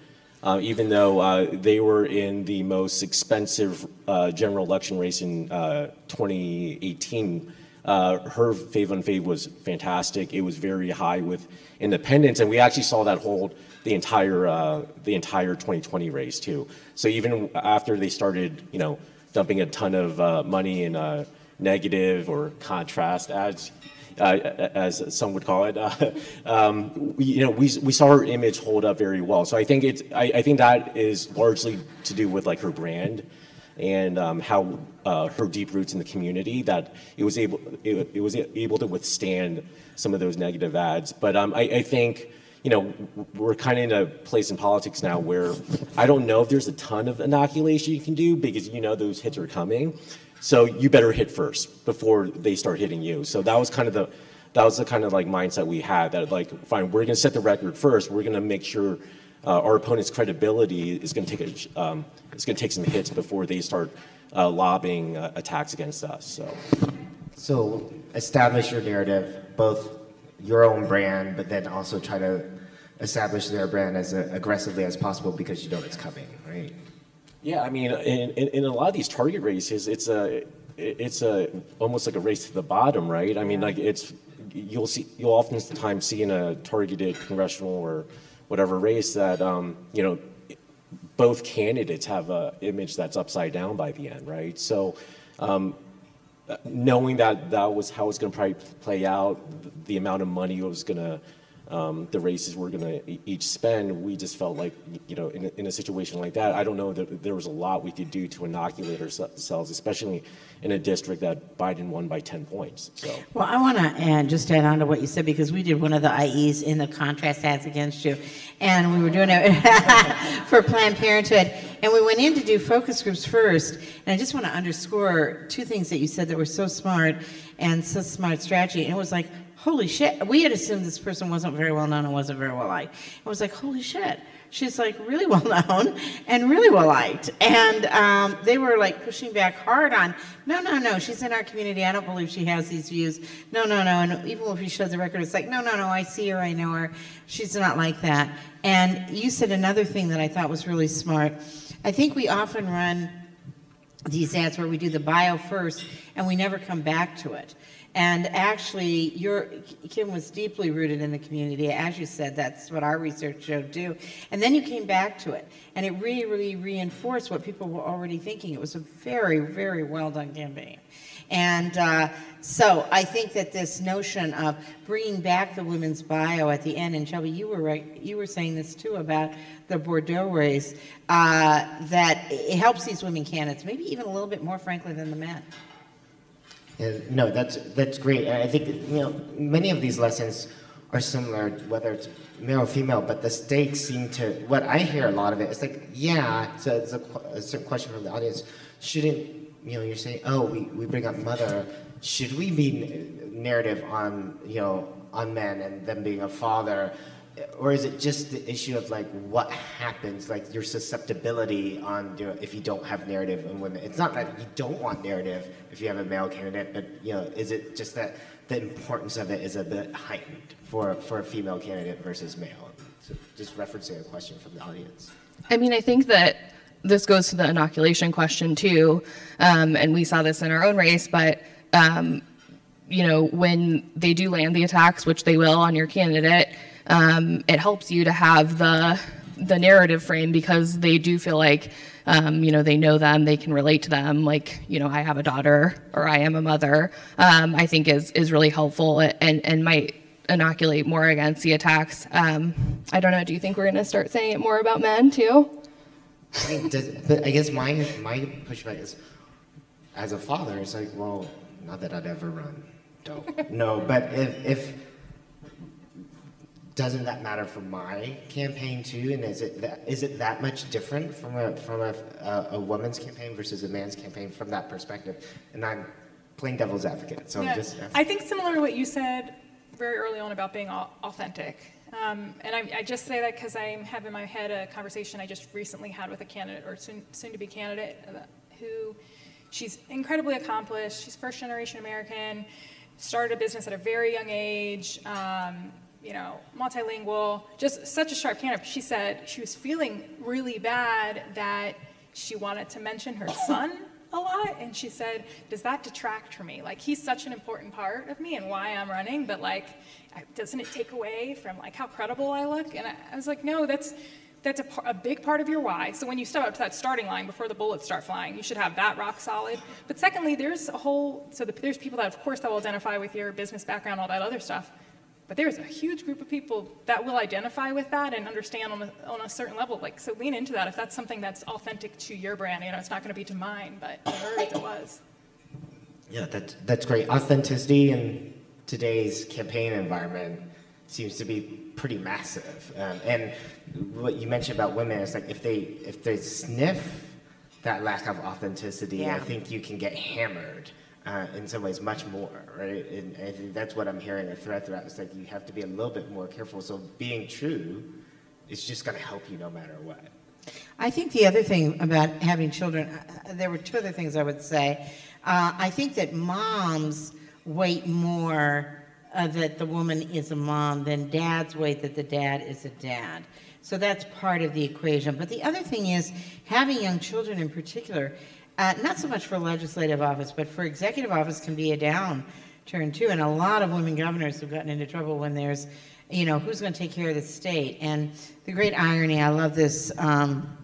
Uh, even though uh, they were in the most expensive uh, general election race in uh, 2018, uh, her fave unfave was fantastic. It was very high with independents, and we actually saw that hold the entire uh, the entire 2020 race too. So even after they started, you know, dumping a ton of uh, money in uh, negative or contrast ads, uh, as some would call it, um, we, you know, we, we saw her image hold up very well. So I think it's, I, I think that is largely to do with like her brand and um, how uh, her deep roots in the community that it was able, it, it was able to withstand some of those negative ads. But um, I, I think, you know, we're kind of in a place in politics now where I don't know if there's a ton of inoculation you can do because you know those hits are coming. So you better hit first before they start hitting you. So that was kind of the that was the kind of like mindset we had that like fine we're going to set the record first. We're going to make sure uh, our opponent's credibility is going to take a um, it's going to take some hits before they start uh, lobbying uh, attacks against us. So. So establish your narrative, both your own brand, but then also try to establish their brand as uh, aggressively as possible because you know it's coming, right? Yeah, I mean, in, in, in a lot of these target races, it's a it's a, almost like a race to the bottom, right? I mean, like, it's, you'll see, you'll oftentimes see in a targeted congressional or whatever race that, um, you know, both candidates have a image that's upside down by the end, right? So, um, knowing that that was how it's going to probably play out, the amount of money it was going to, um, the races were going to each spend, we just felt like, you know, in a, in a situation like that, I don't know that there was a lot we could do to inoculate ourselves, especially in a district that Biden won by 10 points. So. Well, I want to add, just add on to what you said, because we did one of the IEs in the contrast ads against you, and we were doing it for Planned Parenthood, and we went in to do focus groups first, and I just want to underscore two things that you said that were so smart and so smart strategy, and it was like, holy shit, we had assumed this person wasn't very well known and wasn't very well liked. It was like, holy shit, she's like really well known and really well liked. And um, they were like pushing back hard on, no, no, no, she's in our community. I don't believe she has these views. No, no, no. And even if we showed the record, it's like, no, no, no, I see her, I know her. She's not like that. And you said another thing that I thought was really smart. I think we often run these ads where we do the bio first and we never come back to it. And actually, your, Kim was deeply rooted in the community. As you said, that's what our research showed too. And then you came back to it. And it really, really reinforced what people were already thinking. It was a very, very well done campaign. And uh, so I think that this notion of bringing back the women's bio at the end, and Shelbi, you were right, you were saying this too about the Bourdeaux race, uh, that it helps these women candidates, maybe even a little bit more, frankly, than the men. No, that's that's great. I think you know many of these lessons are similar, whether it's male female. But the stakes seem to. What I hear a lot of it, it's like, yeah. So it's a, a question from the audience. Shouldn't you know? You're saying, oh, we, we bring up mother. Should we be narrative on you know on men and them being a father? or is it just the issue of like what happens, like your susceptibility on you know, if you don't have narrative in women? It's not that you don't want narrative if you have a male candidate, but you know, is it just that the importance of it is a bit heightened for for a female candidate versus male? So just referencing a question from the audience. I mean, I think that this goes to the inoculation question too, um, and we saw this in our own race, but. Um, you know, when they do land the attacks, which they will on your candidate, um, it helps you to have the the narrative frame because they do feel like um, you know they know them they can relate to them like you know i have a daughter or i am a mother um, i think is is really helpful and and might inoculate more against the attacks. Um, i don't know do you think we're going to start saying it more about men too? I, does, but I guess my my pushback is as a father it's like well not that i'd ever run. Don't. No but if if doesn't that matter for my campaign too? And is it that, is it that much different from a from a, a, a woman's campaign versus a man's campaign from that perspective? And I'm playing devil's advocate, so yeah. just. I think similar to what you said very early on about being authentic. Um, and I, I, just say that because I have in my head a conversation I just recently had with a candidate or soon, soon to be candidate who she's incredibly accomplished. She's first generation American, started a business at a very young age. Um, you know, multilingual, just such a sharp candidate. She said she was feeling really bad that she wanted to mention her son a lot. And she said, Does that detract from me? Like, he's such an important part of me and why I'm running, but like, doesn't it take away from like how credible I look? And I, I was like, No, that's. That's a, a, big part of your why. So when you step up to that starting line before the bullets start flying, you should have that rock solid. But secondly, there's a whole, so the, there's people that, of course, that will identify with your business background, all that other stuff. But there's a huge group of people that will identify with that and understand on a, on a certain level. Like, so lean into that if that's something that's authentic to your brand. You know, it's not going to be to mine, but for hers it was. Yeah, that, that's great. Authenticity in today's campaign environment seems to be pretty massive. Um, and what you mentioned about women is like if they if they sniff that lack of authenticity, yeah. I think you can get hammered uh, in some ways much more, right? And I think that's what I'm hearing a thread throughout. It's like you have to be a little bit more careful. So being true is just going to help you no matter what. I think the other thing about having children, uh, there were two other things I would say. Uh, I think that moms wait more uh, that the woman is a mom than dads wait that the dad is a dad. So that's part of the equation. But the other thing is having young children in particular uh, not so much for legislative office, but for executive office can be a downturn too. And a lot of women governors have gotten into trouble when there's, you know, who's going to take care of the state. And the great irony, I love this. Um,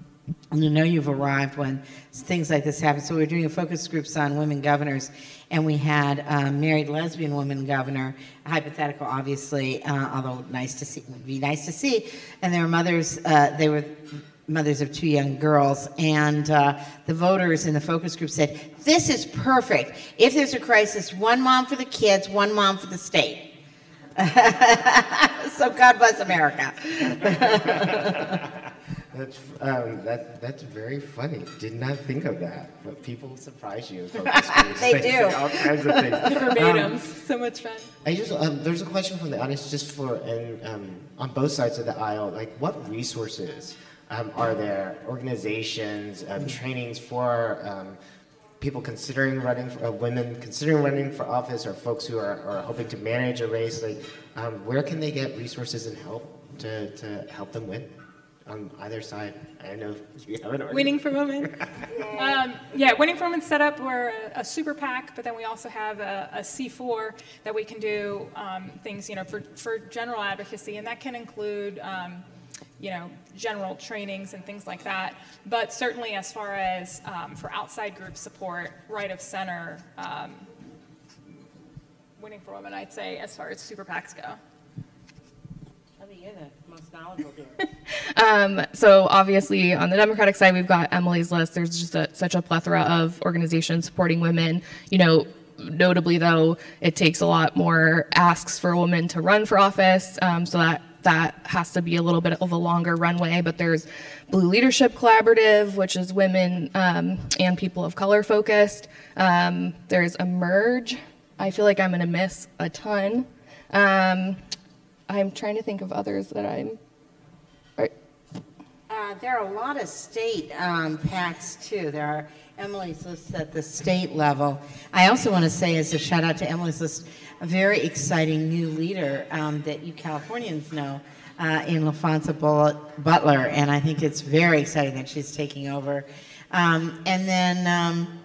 and you know you've arrived when things like this happen. So we were doing a focus groups on women governors, and we had a married lesbian woman governor, hypothetical, obviously, uh, although nice to see, would be nice to see. And their mothers, uh, they were mothers of two young girls, and uh, the voters in the focus group said, "This is perfect. If there's a crisis, one mom for the kids, one mom for the state." so God bless America. That's um, that that's very funny. Did not think of that, but people surprise you. in. They do. all kinds of things. Verbatims, so much fun. I just um, there's a question from the audience just for and um, on both sides of the aisle. Like, what resources um, are there? Organizations, um, trainings for um, people considering running, for, uh, women considering running for office, or folks who are, are hoping to manage a race. Like, um, where can they get resources and help to to help them win? On either side, I know you have an organization. Winning for Women. um, yeah, Winning for Women set up. We're a, a super PAC, but then we also have a, a C4 that we can do um, things, you know, for, for general advocacy, and that can include, um, you know, general trainings and things like that. But certainly, as far as um, for outside group support, right of center, um, Winning for Women, I'd say, as far as super PACs go. Shelbi, you're the most knowledgeable here. Um, so obviously on the Democratic side, we've got Emily's list. There's just a, such a plethora of organizations supporting women. You know, notably though, it takes a lot more asks for a woman to run for office. Um, so that that has to be a little bit of a longer runway. But there's Blue Leadership Collaborative, which is women um, and people of color focused. Um, there's Emerge. I feel like I'm going to miss a ton. Um, I'm trying to think of others that I'm. Uh, there are a lot of state um, PACs too. There are Emily's List at the state level. I also want to say, as a shout out to Emily's List, a very exciting new leader um, that you Californians know uh, in Laphonza Bull- Butler, and I think it's very exciting that she's taking over. Um, and then, um,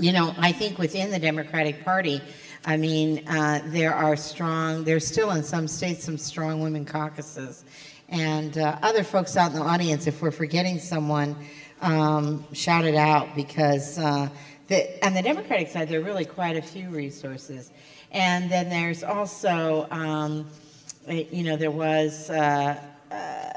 you know, I think within the Democratic Party, I mean, uh, there are strong, there's still in some states some strong women caucuses. And uh, other folks out in the audience, if we're forgetting someone, um, shout it out because uh, the, on the Democratic side, there are really quite a few resources. And then there's also, um, eh, you know, there was uh, uh,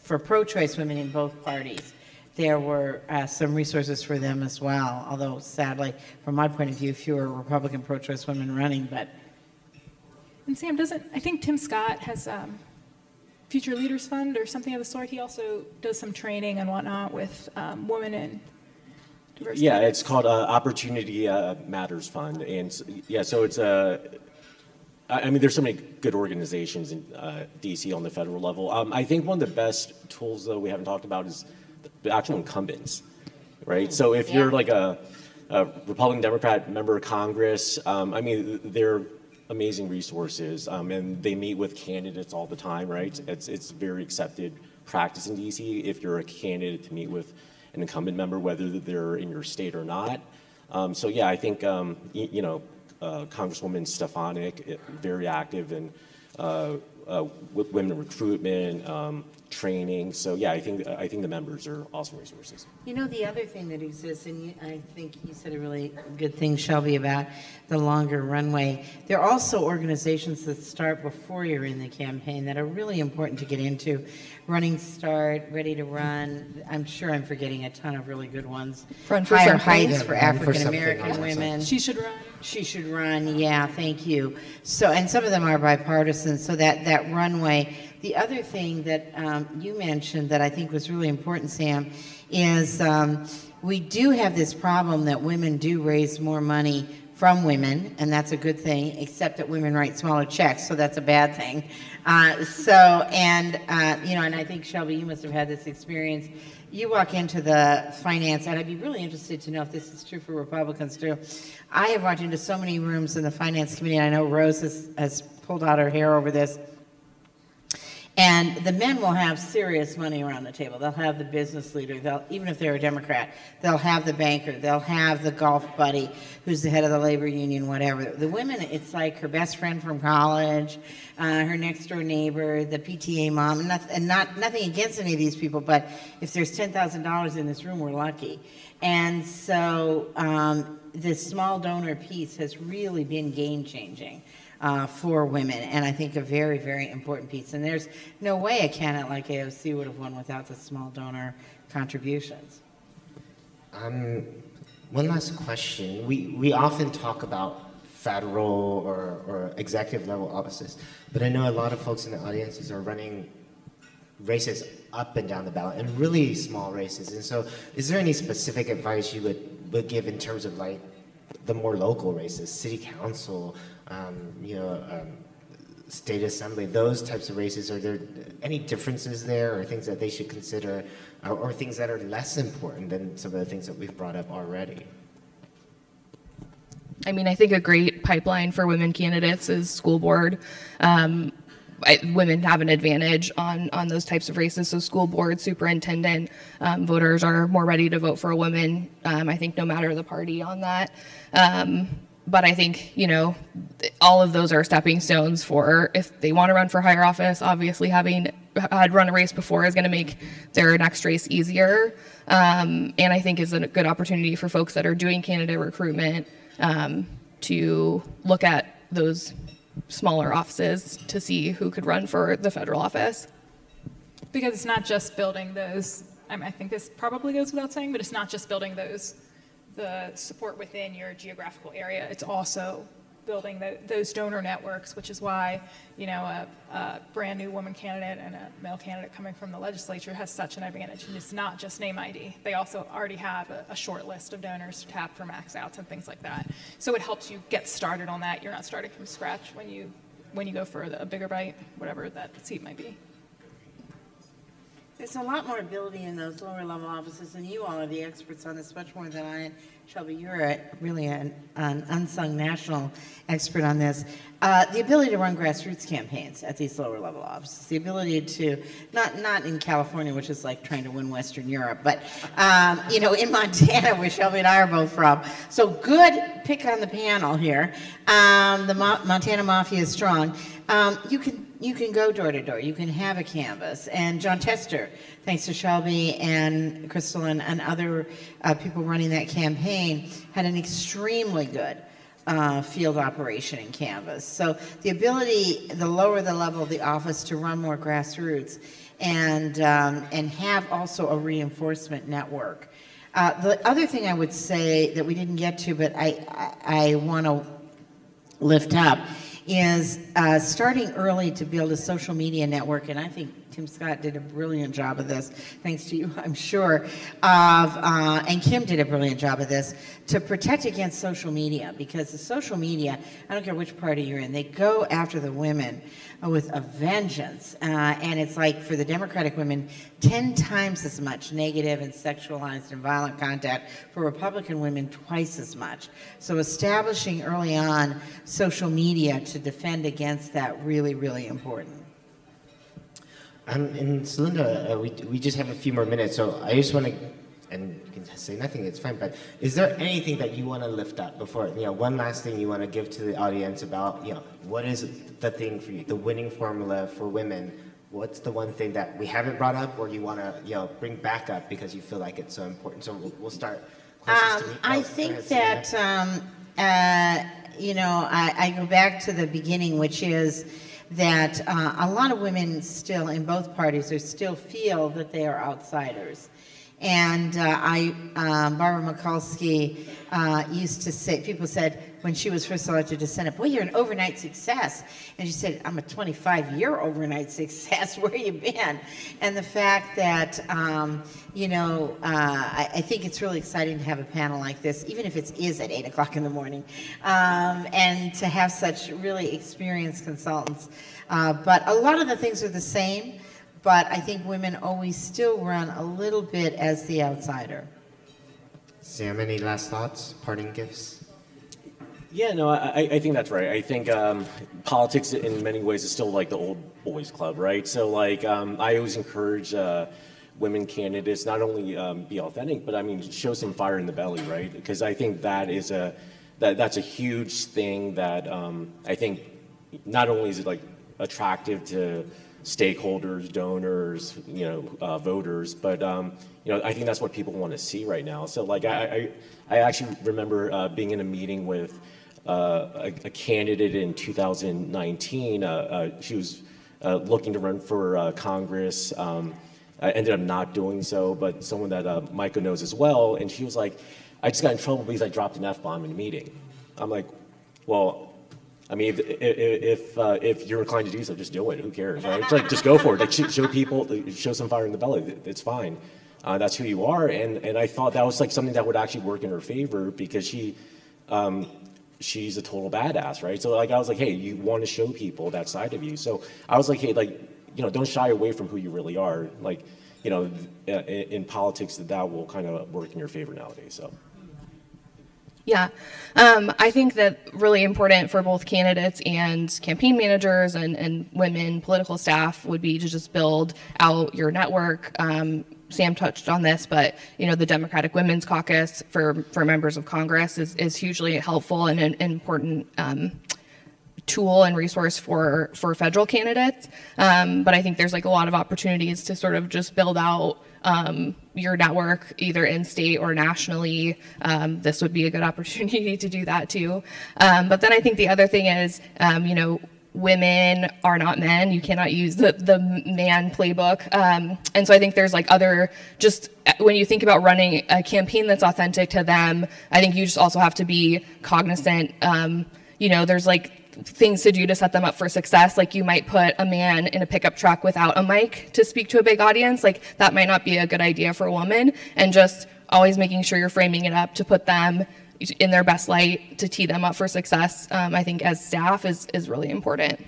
for pro choice women in both parties there were uh, some resources for them as well. Although sadly, from my point of view, fewer Republican pro-choice women running. But And Sam doesn't, I think Tim Scott has um, Future Leaders Fund or something of the sort. He also does some training and whatnot with um, women in diversity. Yeah, it's called uh, Opportunity uh, Matters Fund, and yeah, so it's a. I I mean, there's so many good organizations in uh, DC on the federal level. Um, I think one of the best tools, though, we haven't talked about is the actual incumbents, right? So if you're like a, a Republican, Democrat member of Congress, um, I mean, they're amazing resources, um, and they meet with candidates all the time, right? It's it's very accepted practice in DC if you're a candidate to meet with an incumbent member, whether they're in your state or not. Um, so yeah, I think um, you know uh, Congresswoman Stefanik, eh, very active in uh, uh, women recruitment, um, training. So yeah, I think I think the members are awesome resources. you know, the other thing that exists, and you, I think you said a really good thing, Shelbi, about the longer runway. There are also organizations that start before you're in the campaign that are really important to get into. Running Start, Ready to Run. I'm sure I'm forgetting a ton of really good ones. Run for Higher Something. Heights Yeah, for African American on that side. women. She should run. She should run, yeah, thank you. So, and some of them are bipartisan, so that, that runway. The other thing that um, you mentioned that I think was really important, Sam, is um, we do have this problem that women do raise more money from women, and that's a good thing, except that women write smaller checks, so that's a bad thing. Uh, so, and, uh, you know, and I think, Shelbi, you must have had this experience. You walk into the finance, and I'd be really interested to know if this is true for Republicans too. I have walked into so many rooms in the finance committee, and I know Rose has, has pulled out her hair over this. And the men will have serious money around the table. They'll have the business leader. They'll, even if they're a Democrat, they'll have the banker. They'll have the golf buddy who's the head of the labor union, whatever. The women, it's like her best friend from college, uh, her next door neighbor, the PTA mom, and, not, and not nothing against any of these people, but if there's $10,000 in this room, we're lucky. And so um, this small donor piece has really been game changing uh, for women, and I think a very, very important piece. And there's no way a candidate like AOC would have won without the small donor contributions. Um, one last question. We, we often talk about federal or, or executive level offices, but I know a lot of folks in the audiences are running races up and down the ballot and really small races. And so, is there any specific advice you would, would give in terms of like the more local races, city council, you know, um, state assembly, those types of races, are there any differences there or things that they should consider or, or things that are less important than some of the things that we've brought up already? I mean, I think a great pipeline for women candidates is school board. Um, I, women have an advantage on on those types of races. So school board, superintendent, um, voters are more ready to vote for a woman. Um, I think no matter the party on that. But I think, you know, all of those are stepping stones for if they want to run for higher office, obviously having had run a race before is going to make their next race easier. Um, and I think is a good opportunity for folks that are doing candidate recruitment um, to look at those smaller offices to see who could run for the federal office. Because it's not just building those, I, mean, I think this probably goes without saying, but it's not just building those the support within your geographical area. It's also building the, those donor networks, which is why, you know, a, a, brand new woman candidate and a male candidate coming from the legislature has such an advantage. And it's not just name ID. They also already have a, a short list of donors to tap for max outs and things like that. So it helps you get started on that. You're not starting from scratch when you when you go for the, a bigger bite, whatever that seat might be. There's a lot more ability in those lower level offices, and you all are the experts on this much more than I am. Shelbi, you're a, really an, an, unsung national expert on this. Uh, the ability to run grassroots campaigns at these lower level offices, the ability to, not, not in California, which is like trying to win Western Europe, but, um, you know, in Montana, where Shelbi and I are both from. So good pick on the panel here. Um, the Mo Montana Mafia is strong. Um, you can you can go door to door. You can have a canvas. And Jon Tester, thanks to Shelbi and Crystal and, and other uh, people running that campaign, had an extremely good uh, field operation in Canvas. So the ability, the lower the level of the office to run more grassroots and, um, and have also a reinforcement network. Uh, the other thing I would say that we didn't get to, but I, I, I want to lift up is uh, starting early to build a social media network, and I think Tim Scott did a brilliant job of this, thanks to you, I'm sure, of, uh, and Kim did a brilliant job of this, to protect against social media, because the social media, I don't care which party you're in, they go after the women with a vengeance. Uh, and it's like for the Democratic women, 10 times as much negative and sexualized and violent contact. For Republican women, twice as much. So establishing early on social media to defend against that really, really important. Um, and Celinda, uh, we, we just have a few more minutes, so I just want to and you can say nothing, it's fine. But is there anything that you want to lift up before, you know, one last thing you want to give to the audience about, you know, what is the thing for you, the winning formula for women? What's the one thing that we haven't brought up or you want to, you know, bring back up because you feel like it's so important? So we'll, we'll start. Um, oh, I think ahead, that, um, uh, you know, I, I, go back to the beginning, which is that uh, a lot of women still in both parties are still feel that they are outsiders. And uh, I, um, Barbara Mikulski uh, used to say, people said when she was first elected to Senate, boy, you're an overnight success. And she said, I'm a 25 year overnight success. Where you been? And the fact that, um, you know, uh, I, I, think it's really exciting to have a panel like this, even if it is at 8 o'clock in the morning, um, and to have such really experienced consultants. Uh, but a lot of the things are the same but I think women always still run a little bit as the outsider. Sam, any last thoughts, parting gifts? Yeah, no, I, I- think that's right. I think um, politics in many ways is still like the old boys club, right? So like, um, I always encourage uh, women candidates not only um, be authentic, but I mean, show some fire in the belly, right? Because I think that is a, that, that's a huge thing that um, I think not only is it like attractive to stakeholders, donors, you know, uh, voters, but um, you know, I think that's what people want to see right now. So like, I, I, I actually remember uh, being in a meeting with a, a candidate in 2019. Uh, uh, she was uh, looking to run for uh, Congress. Um, I ended up not doing so, but someone that uh, Micah knows as well. And she was like, I just got in trouble because I dropped an F bomb in a meeting. I'm like, well, I mean, if if if, uh, if you're inclined to do so, just do it. Who cares, right? It's like just go for it. Like show people, show some fire in the belly. It's fine. Uh, that's who you are. And and I thought that was like something that would actually work in her favor because she. Um, she's a total badass, right? So like I was like, hey, you want to show people that side of you. So I was like, hey, like you know, don't shy away from who you really are. Like, you know, in, in politics, that that will kind of work in your favor nowadays. So. Yeah, um, I think that really important for both candidates and campaign managers and, and women political staff would be to just build out your network. Um, Sam touched on this, but you know the Democratic Women's Caucus for for members of Congress is, is hugely helpful and an important um, tool and resource for for federal candidates. Um, but I think there's like a lot of opportunities to sort of just build out um, your network either in state or nationally. Um, this would be a good opportunity to do that too. Um, but then I think the other thing is, um, you know, women are not men. You cannot use the, the man playbook. Um, and so I think there's like other, just when you think about running a campaign that's authentic to them, I think you just also have to be cognizant. Um, you know, there's like things to do to set them up for success. Like you might put a man in a pickup truck without a mic to speak to a big audience. Like that might not be a good idea for a woman. And just always making sure you're framing it up to put them in their best light to tee them up for success, um, I think as staff is, is really important.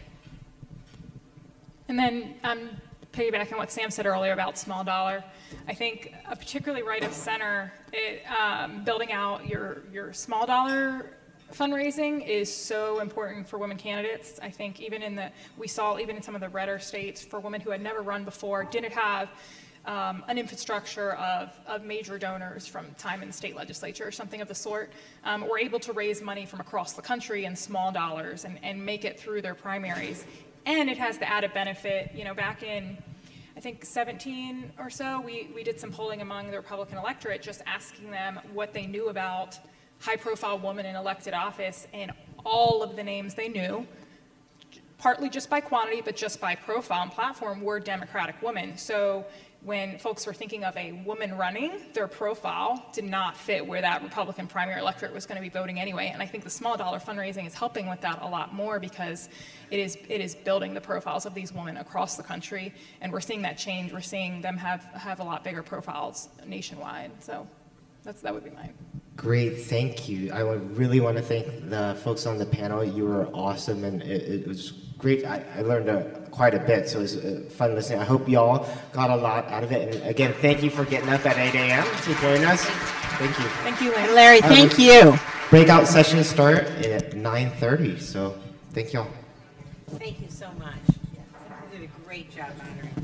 And then um, piggybacking on what Sam said earlier about small dollar, I think uh, particularly right of center, it, um, building out your, your small dollar fundraising is so important for women candidates. I think even in the, we saw even in some of the redder states for women who had never run before, didn't have um, an infrastructure of, of major donors from time in the state legislature or something of the sort, um, were able to raise money from across the country in small dollars and, and make it through their primaries. And it has the added benefit, you know, back in, I think 17 or so, we, we did some polling among the Republican electorate just asking them what they knew about high profile women in elected office, and all of the names they knew, partly just by quantity, but just by profile and platform, were Democratic women. So when folks were thinking of a woman running, their profile did not fit where that Republican primary electorate was going to be voting anyway. And I think the small dollar fundraising is helping with that a lot more because it is it is building the profiles of these women across the country, and we're seeing that change. We're seeing them have have a lot bigger profiles nationwide. So that's that would be my Great, thank you. I would really want to thank the folks on the panel. You were awesome, and it, it was great. I, I learned uh, quite a bit, so it was uh, fun listening. I hope y'all got a lot out of it. And again, thank you for getting up at 8 a.m. to join us. Thank you. Thank you, Larry. Larry, thank you. Breakout sessions start at 9:30. So, thank y'all. Thank you so much. You did a great job moderating.